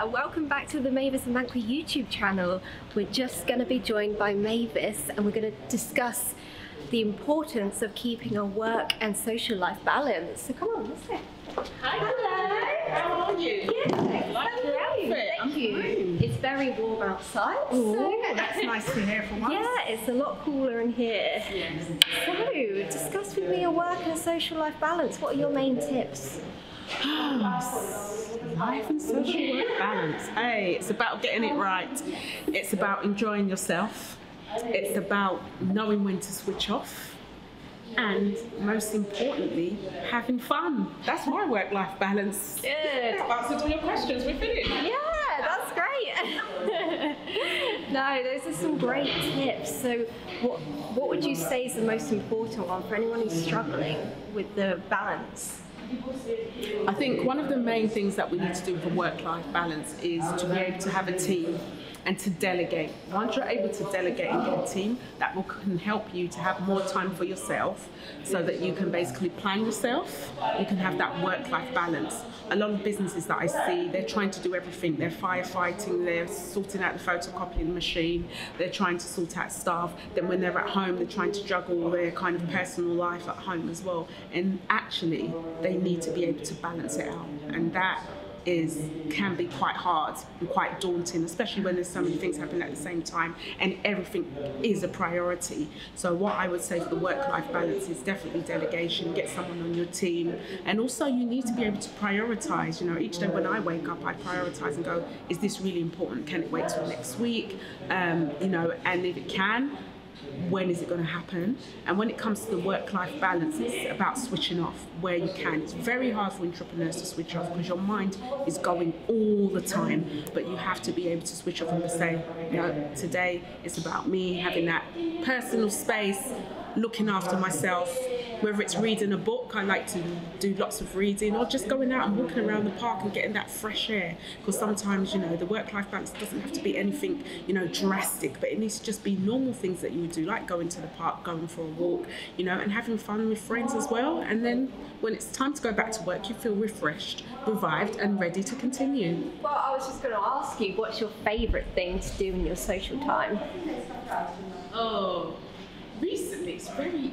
Uh, welcome back to the Mavis Amankwah YouTube channel. We're just going to be joined by Mavis and we're going to discuss the importance of keeping a work and social life balance. So come on, let's go. Hi. Hello. How are you? Yeah, like your outfit. Thank I'm you. fine. It's very warm outside. Oh, so that's nice to hear from us. yeah, it's a lot cooler in here. Yes. So, discuss with me your work and social life balance. What are your main tips? Life and social work balance. Hey, it's about getting it right. It's about enjoying yourself. It's about knowing when to switch off. And most importantly, having fun. That's my work life balance. Good. I've answered all your questions. We're finished. Yeah, that's great. no, those are some great tips. So, what what would you say is the most important one for anyone who's struggling with the balance? I think one of the main things that we need to do for work life balance is to be able to have a team and to delegate. Once you're able to delegate and get a team, that will can help you to have more time for yourself so that you can basically plan yourself. You can have that work life balance. A lot of businesses that I see, they're trying to do everything. They're firefighting, they're sorting out the photocopying machine, they're trying to sort out staff. Then when they're at home, they're trying to juggle their kind of personal life at home as well. And actually, they need to be able to balance it out. And that is can be quite hard and quite daunting, especially when there's so many things happening at the same time and everything is a priority. So what I would say for the work-life balance is definitely delegation, get someone on your team, and also you need to be able to prioritize. You know, each day when I wake up, I prioritize and go, is this really important? Can it wait till next week? Um, you know, and if it can, when is it going to happen? And when it comes to the work life balance, it's about switching off where you can. It's very hard for entrepreneurs to switch off because your mind is going all the time, but you have to be able to switch off and say, you know, today it's about me having that personal space, looking after myself. Whether it's reading a book, I like to do lots of reading, or just going out and walking around the park and getting that fresh air. Because sometimes, you know, the work life balance doesn't have to be anything, you know, drastic, but it needs to just be normal things that you would do, like going to the park, going for a walk, you know, and having fun with friends as well. And then when it's time to go back to work, you feel refreshed, revived, and ready to continue. Well, I was just going to ask you, what's your favourite thing to do in your social time? Oh, recently it's very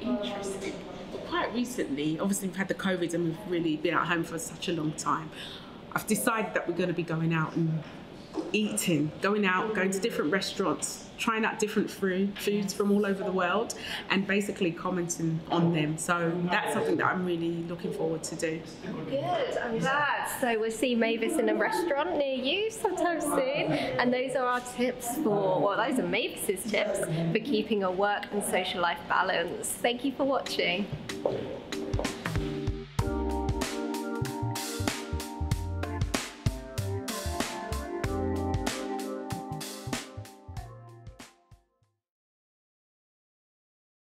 interesting. Quite recently, obviously we've had the COVID and we've really been at home for such a long time. I've decided that we're going to be going out and eating, going out, going to different restaurants, trying out different food, foods from all over the world, and basically commenting on them. So that's something that I'm really looking forward to do. Good, I'm glad. So we'll see Mavis in a restaurant near you sometime soon. And those are our tips for, well, those are Mavis's tips for keeping a work and social life balance. Thank you for watching.